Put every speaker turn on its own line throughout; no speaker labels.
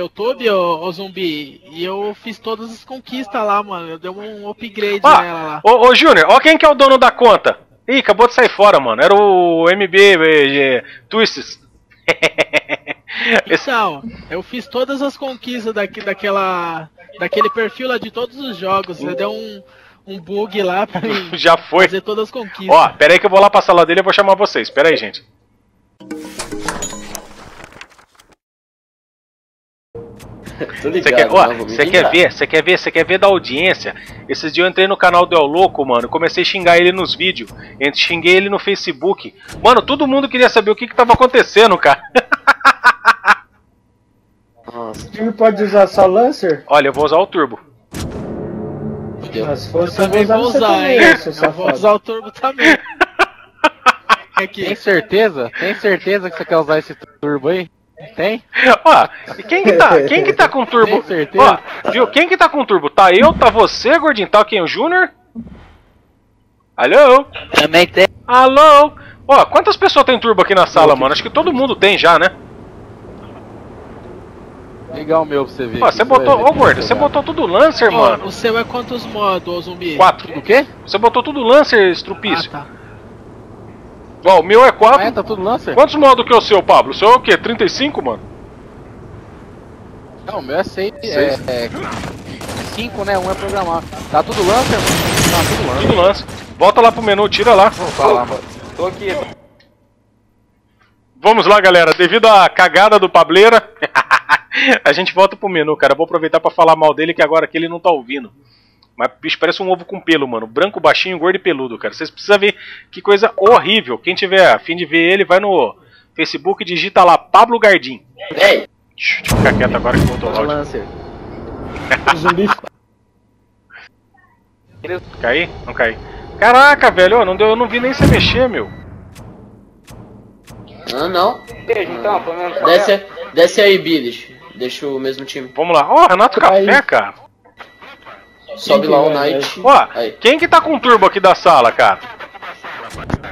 YouTube, ô, ô zumbi, e eu fiz todas as conquistas lá, mano. Eu dei um upgrade
Ó,
nela lá.
ô, ô Júnior, ó quem que é o dono da conta. Ih, acabou de sair fora, mano. Era o MB eh, Twists. Esse-
Então, eu fiz todas as conquistas daqui, daquela, daquele perfil lá de todos os jogos. Você deu um, um bug lá pra
Já foi.
fazer todas as conquistas.
Ó, pera aí que eu vou lá pra sala dele e vou chamar vocês. Pera aí, gente. Você quer, ó,
não,
quer ver? Você quer ver? Você quer ver da audiência? Esses dias eu entrei no canal do El Louco, mano. Comecei a xingar ele nos vídeos. Xinguei ele no Facebook. Mano, todo mundo queria saber o que que tava acontecendo, cara.
Nossa,
O time pode usar só Lancer?
Olha, eu vou usar o turbo.
se
Eu
fosse, eu
também
usar
vou usar,
também,
hein? Eu vou usar o turbo também. Aqui.
Tem certeza? Tem certeza que você quer usar esse turbo aí? Tem?
Ó, e quem que tá? Quem que tá com turbo?
Tem certeza?
Ó, viu? Quem que tá com turbo? Tá eu, tá você, gordinho? Tá quem? O Júnior? Alô?
Também tem.
Alô? Ó, quantas pessoas tem turbo aqui na sala, mano? Acho que todo mundo tem já, né?
Ligar o meu pra você ver.
Ó, você botou. Ô, gordo, você botou tudo Lancer, mano.
o seu é quantos modos, zumbi?
Quatro.
O quê?
Você botou tudo Lancer,
Ah,
estrupício.
tá.
Ó, o meu é
Ah, é?
4.
Tá tudo Lancer?
Quantos modos que é o seu, Pablo? O seu é o quê? 35, mano?
Não, o meu é 6.
Seis.
É, é 5, né? Um é programado. Tá tudo Lancer, mano? Tá tudo Lancer.
Tudo Lancer. Volta lá pro menu, tira lá.
Vou falar, mano.
Tô aqui.
Vamos lá, galera. Devido à cagada do Pableira, a gente volta pro menu, cara. Eu Vou aproveitar pra falar mal dele, que agora aqui ele não tá ouvindo. Mas bicho, parece um ovo com pelo, mano. Branco, baixinho, gordo e peludo, cara. Vocês precisam ver que coisa horrível. Quem tiver a fim de ver ele, vai no Facebook e digita lá Pablo Gardim.
Ei,
Deixa eu ficar quieto agora que voltou o áudio.
Zumbi
Caí? Não caí. Caraca, velho, ó, não deu, eu não vi nem você mexer, meu.
não, não.
Beijo, então, pelo menos.
Desce, desce aí, Billis. Deixa o mesmo time.
Vamos lá. Ó, Renato
Aí.
Café, cara.
Sobe lá o
vai,
Knight.
Ó,
Aí.
quem que tá com o turbo aqui da sala, cara?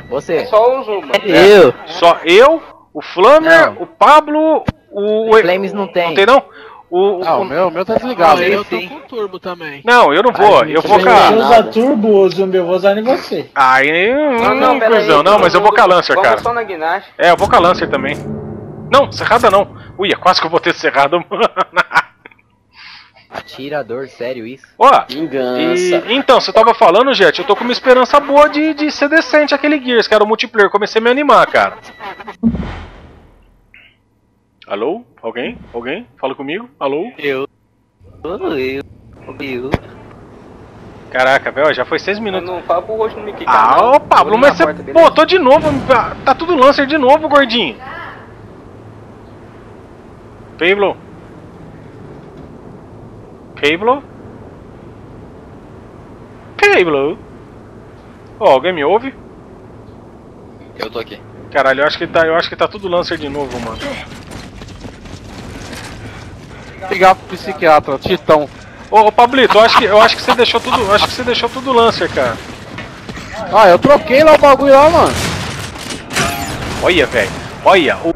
Você. Só o Zumba.
Eu.
Só eu, o Flammer,
Não.
o Pablo, o.
O Flames não tem.
Não tem não? O,
Ah, o meu, o meu tá desligado.
Ah, eu tô
sim.
com turbo também.
Não, eu não vou.
Ai,
eu vou com
não
a.
Você usa turbo, zumbi, eu vou usar em você.
Aí,
Não,
hum,
não, pera aí,
cuzão. Não, mas eu vou com a Lancer,
Vamos
cara.
só na ginástica.
É, eu vou com a Lancer também. Não, cerrada não. Ui, é quase que eu vou ter cerrado, mano.
Atirador, sério isso?
Ó, e, então, você tava falando, Jet, eu tô com uma esperança boa de, de ser decente aquele Gears, que era o multiplayer. Comecei a me animar, cara. Alô? Alguém? Alguém? Fala comigo? Alô?
Eu. Eu. Eu.
Caraca, velho, já foi seis
Eu
minutos.
não pro rosto no me quicar,
Ah,
não.
ô Pablo, mas você.
porta,
Pô, tô de novo. Tá tudo Lancer de novo, gordinho. Pablo. Pablo. Pablo. Ó, alguém me ouve?
Eu tô aqui.
Caralho, eu acho que tá, eu acho que tá tudo Lancer de novo, mano.
Ligar pro psiquiatra, Titão.
Ô, ô Pablito, eu acho que eu acho que você deixou tudo, eu acho que você deixou tudo Lancer, cara.
Ah, eu troquei lá o bagulho lá, mano.
Olha, velho. Olha, o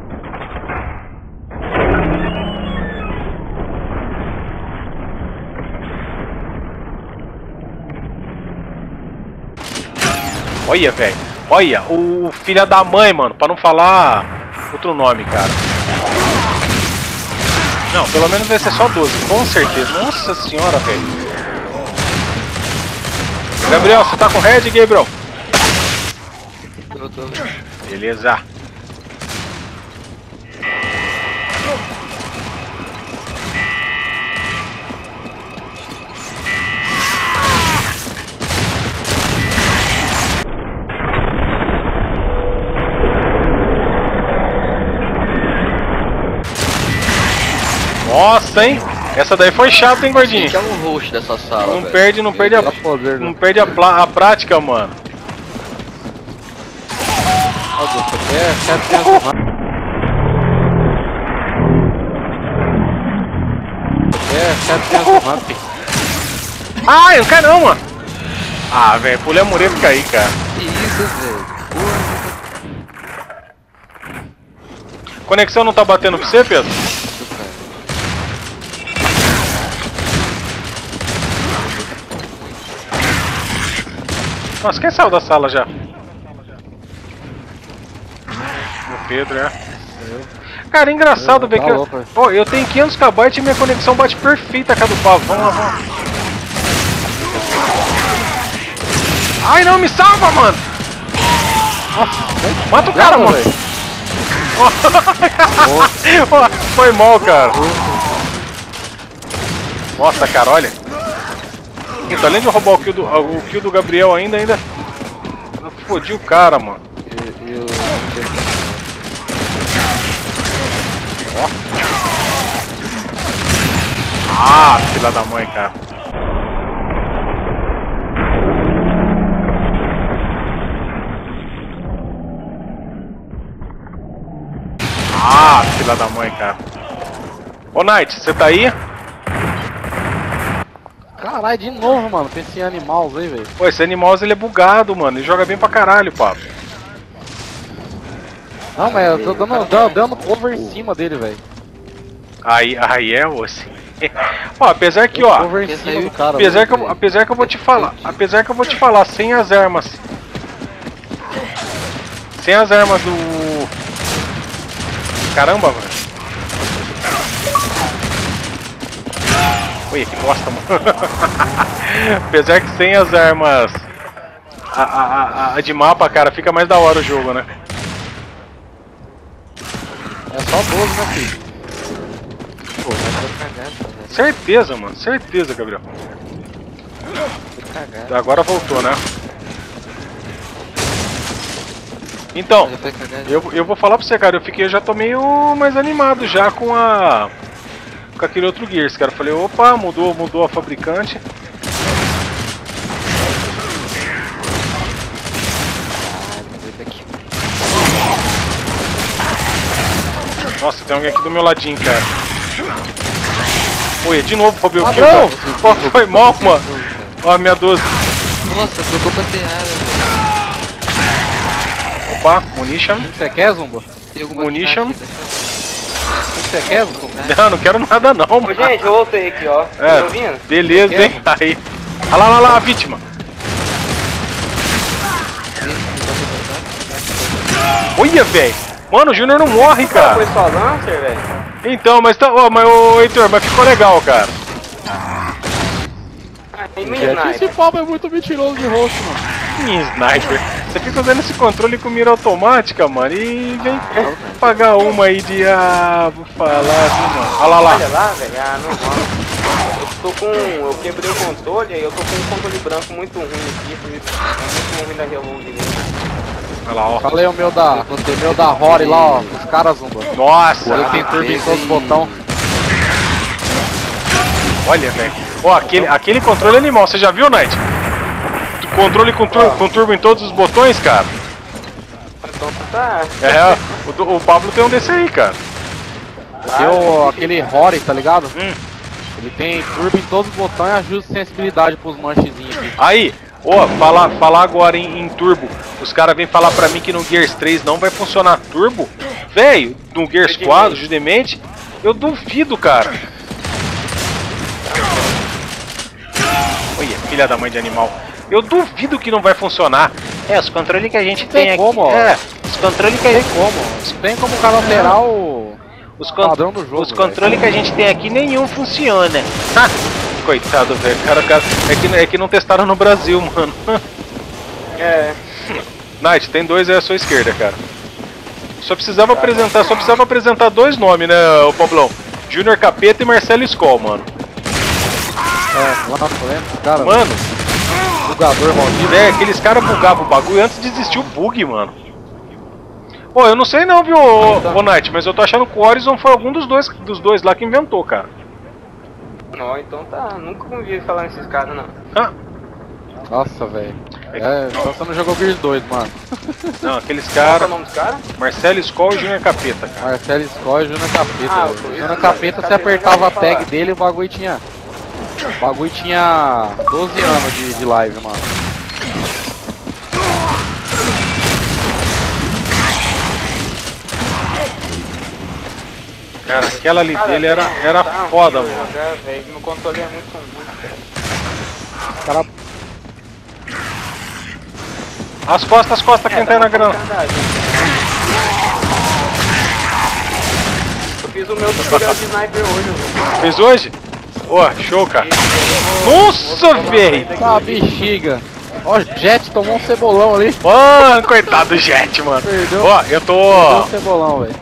Olha, velho. Olha, o filho da mãe, mano, pra não falar outro nome, cara. Não, pelo menos vai ser só 12, com certeza. Nossa senhora, velho. Gabriel, você tá com red, Gabriel?
Eu tô.
Beleza. Nossa, hein? Essa daí foi chata, hein, gordinho?
Quem é um host dessa sala,
Não
velho?
perde, não perde a,
Dá poder,
não
né?
perde a, a prática, mano.
Ó, Deus, isso aqui 700 rap. Isso aqui 700 rap.
Ai, não cai não, mano. Ah, velho, pulei a mureta e caí, cara.
Que isso, velho?
Conexão não tá batendo pra você, Pedro? Nossa, quem saiu da sala já? O Pedro, é. Cara, é engraçado
Eu,
ver
tá
que eu, eu tenho 500 KB e minha conexão bate perfeita com a do Pavo. Vamos lá, vamos. Ai, não, me salva, mano! Mata o cara, mano! Ó, Foi mal, cara. Nossa, cara, olha. Então, além de roubar o kill do, o kill do Gabriel ainda, ainda... Eu fodi o cara, mano.
E, o...
Ah, filha da mãe, cara. Ah, filha da mãe, cara. Ô, Knight, você tá aí?
Caralho, de novo, mano. Pensei em animais aí, velho.
Pô, esse animal ele é bugado, mano. Ele joga bem pra caralho, papo.
Não, mas eu tô dando, dando, dando cover em cima dele, velho.
Aí, aí é, ô, assim. Ó, apesar que, ó.
Cover em cima do cara.
Apesar que, eu, apesar que eu vou te falar, apesar que eu vou te falar, sem as armas. Sem as armas do. Caramba, Oi, que bosta, mano. apesar que sem as armas. A, a, a- a de mapa, cara, fica mais da hora o jogo, né?
É só 12, né, filho?
Pô, vai velho.
Certeza, mano, certeza, Gabriel. Agora voltou, né? Então. Eu, eu vou falar pra você, cara, eu fiquei, eu já tô meio mais animado já com a. Com aquele outro Gears, cara. Eu falei, opa, mudou, mudou a fabricante. Nossa, tem alguém aqui do meu ladinho, cara. Oi, de novo roubei o kill.
Ladrão!
cara. Pô, foi mal, mano. Ó, a minha 12.
Nossa, trocou pra velho.
Opa, munition.
Você quer, Zumba?
Munition.
aqui,
você quer?
Não, não quero nada não, mano.
gente, eu voltei aqui, ó. Tá me
É,
ouvindo?
beleza, hein? Aí. Olha lá, olha lá, a vítima. Olha, velho. Mano, o Júnior não morre, cara.
Foi só Lancer, velho?
Então, mas tá. Ó, mas ô Heitor, mas ficou legal, cara.
Ah, tem
Esse papo é muito mentiroso de rosto, mano.
Ih, sniper. Você fica usando esse controle com mira automática, mano, e vem pagar uma aí de. Ah, vou falar assim, mano. Olha lá, lá.
Olha lá, velho. Ah, não vamos. Eu tô com. Eu quebrei o controle aí eu tô com um controle branco muito ruim aqui. por isso- muito ruim da Reload dele.
Olha lá, ó.
Falei o meu da, o meu da Rory lá, ó. Os caras, Zumba.
Nossa,
Ele tem turbo em todos os botões.
olha, velho. Ó, aquele, aquele controle animal, você já viu, Knight? Controle com, tur com turbo em todos os botões, cara.
Então tá.
É, o, o Pablo tem um desse aí, cara.
Tem o, aquele Rory, tá ligado?
Hum.
Ele tem turbo em todos os botões e ajusta sensibilidade pros manchezinhos aqui.
Aí, ó, falar, falar agora em, em turbo. Os caras vêm falar pra mim que no Gears 3 não vai funcionar turbo. Velho, no Gears 4, judemente, eu duvido, cara. Olha, filha da mãe de animal. Eu duvido que não vai funcionar. É, os controles que a gente
tem
tem,
como,
aqui.
ó.
É, os controles que a
Tem
gente.
como? Tem como cara lateral
Os, con
padrão do jogo.
os controles que a gente tem aqui, nenhum funciona. Ha! Coitado, velho. Cara, cara, é, que, é que não testaram no Brasil, mano.
É.
Knight, tem dois aí à sua esquerda, cara. Só precisava apresentar, só precisava apresentar dois nomes, né, o Pablão? Júnior Capeta e Marcelo Skoll, mano.
É, lá lembra? Cara,
Mano,
jogador maldito.
é, aqueles caras bugavam o bagulho antes de existir o bug, mano. Pô, eu não sei não, viu, ô, ô Knight, mas eu tô achando que o Horizon foi algum dos dois, dos dois lá que inventou, cara.
Não, então tá. Nunca ouvi falar nesses caras, não.
Ah,
Nossa, velho. É, então você não jogou Gears 2, mano.
não, aqueles
Qual que é o
caras.
nome dos caras?
Marcelo Skoll e Júnior Capeta, cara.
Marcelo Skoll e Júnior Capeta.
Ah,
Júnior Capeta, você apertava a tag
falar.
dele e o bagulho tinha. O bagulho tinha 12 anos de, de live, mano.
Cara, aquela ali
Cara,
dele era,
tá-
era
tá
foda,
horrível
mano.
jogar, velho. Meu controle é muito ruim, cara.
Cara,
As costas, as costas, quem tá aí na grana.
Eu fiz o meu tutorial de sniper hoje, velho.
Fez hoje? Ó, show, cara. Nossa, velho!
tá bexiga. Ó, o Jet tomou um cebolão ali.
Mano, coitado do Jet, mano.
Perdeu.
Ó, eu tô.
Tomou um cebolão, velho.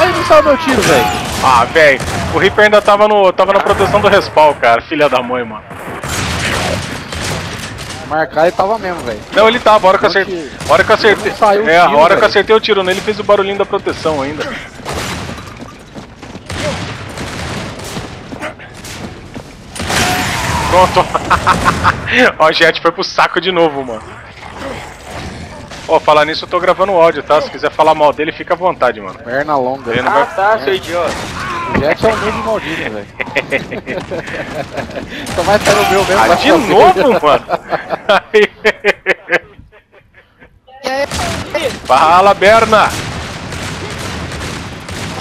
Ele não saiu meu tiro, velho.
Ah, velho, o Reaper ainda tava, no, tava na proteção do respawn, cara. Filha da mãe, mano.
Marcar ele tava mesmo, velho.
Não, ele tava, a hora que eu acertei. Hora que eu acertei. É, a hora que eu acertei o tiro nele, fez o barulhinho da proteção ainda. Pronto. Ó, o Jet foi pro saco de novo, mano. Ó, falar nisso, eu tô gravando o áudio, tá? Se quiser falar mal dele, fica à vontade, mano.
Perna longa.
Ele não
Ah,
vai...
tá, seu idiota.
O Jet é um noob maldito, velho. Só vai sair o meu mesmo.
Ah, de
fazer.
novo, mano? Fala, Berna!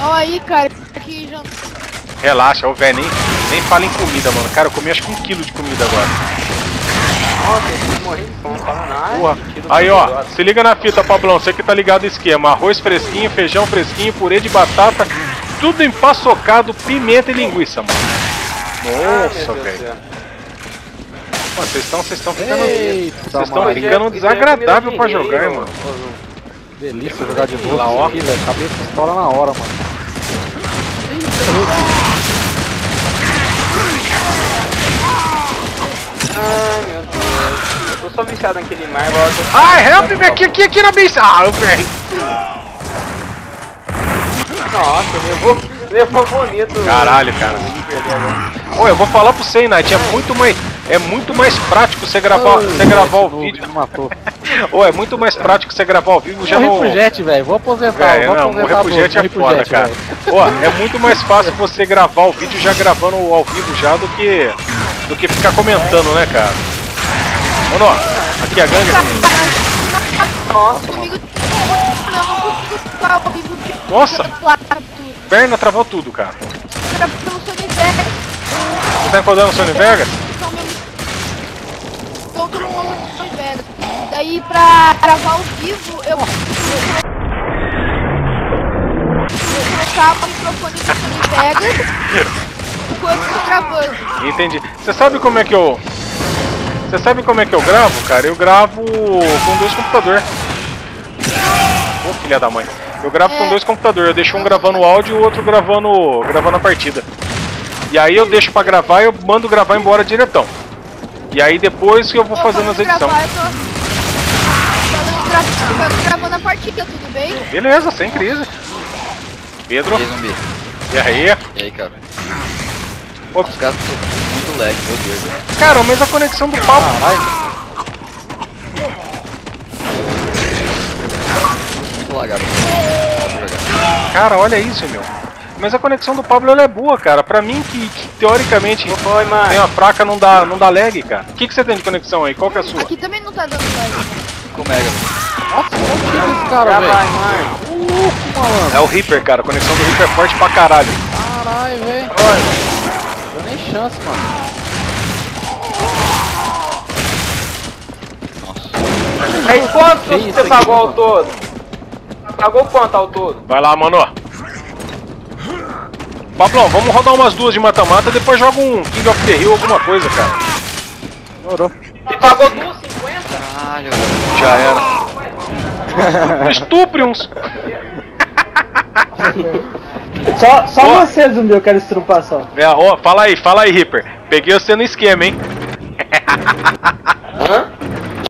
Ó aí, cara, aqui já.
Relaxa, ô velho, nem, nem fala em comida, mano. Cara, eu comi acho que um quilo de comida agora.
Nossa, eu morri de fome, fala nada.
Aí, ó, se liga na fita, Pablão. Você que tá ligado no esquema. Arroz fresquinho, feijão fresquinho, purê de batata, tudo empaçocado, pimenta e linguiça, mano. Nossa, velho. Mano, Vocês estão vocês estão ficando. Vocês estão ficando desagradável pra jogar, hein, mano.
Delícia jogar de novo.
Ó.
Velho. Cabeça estoura na hora, mano.
Ai, meu Deus. Eu tô só viciado naquele mar, agora eu tô...
Ai, help me aqui, aqui, aqui na mesa. Ah, velho.
Nossa, levou, levou bonito.
Caralho, cara. Ô, eu vou falar pro você, Night, é muito mais. É muito mais prático você gravar, você gravar o vídeo.
Me matou.
Ô, é muito mais prático você gravar ao vivo já no.
Jet, velho. Vou aposentar.
É,
vou
não,
aposentar tudo,
Jet é foda,
Jet,
cara. Ó, é muito mais fácil você gravar o vídeo já gravando ao vivo já do que do que ficar comentando, né, cara? Ô, nó, aqui a gangue.
De
Nossa, perna travou tudo, cara. Você tá encodando Sony Vegas?
Daí, pra gravar ao vivo, eu. Eu colocava o microfone do Sony Vegas enquanto tô gravando.
Entendi. Você sabe como é que eu. Você sabe como é que eu gravo, cara? Eu gravo com dois computadores. Ô filha da mãe. Eu gravo com
É.
dois computadores. Eu deixo um gravando o áudio e o outro gravando, gravando a partida. E aí eu deixo pra gravar e eu mando gravar embora diretão. E aí depois que eu vou
Então,
fazendo as edições.
eu tô- gravando a partida, tudo bem?
Beleza, sem crise. Pedro,
E aí, zumbi?
e aí?
E aí, cara?
Ô,
Os caras estão muito lag, meu Deus, velho.
cara, mas a conexão do papo.
Muito lagado.
Cara, olha isso, meu. Mas a conexão do Pablo ela é boa, cara. Pra mim que, que teoricamente
Foi, mano.
tem uma placa não dá, não dá lag, cara. O que, que você tem de conexão aí? Qual que é a sua?
Aqui também não tá dando lag.
5 mega.
Nossa, qual o tiro desse cara, velho?
vai, mano.
É o Reaper, cara. A conexão do Reaper é forte pra caralho.
Caralho, velho. Deu nem chance, mano.
Aí quanto
Que
você pagou ao todo? Pagou quanto ao todo?
Vai lá, mano. Pablão, vamos rodar umas duas de mata-mata, depois joga um King of the Hill, alguma coisa, cara.
Demorou.
Você pagou duas 50?
Caralho, velho.
Já era. Estupre uns.
Só, só
Ó.
você, zumbi, eu quero estrupar só.
É, ó, fala aí, fala aí, Reaper. Peguei você no esquema, hein?
Hã?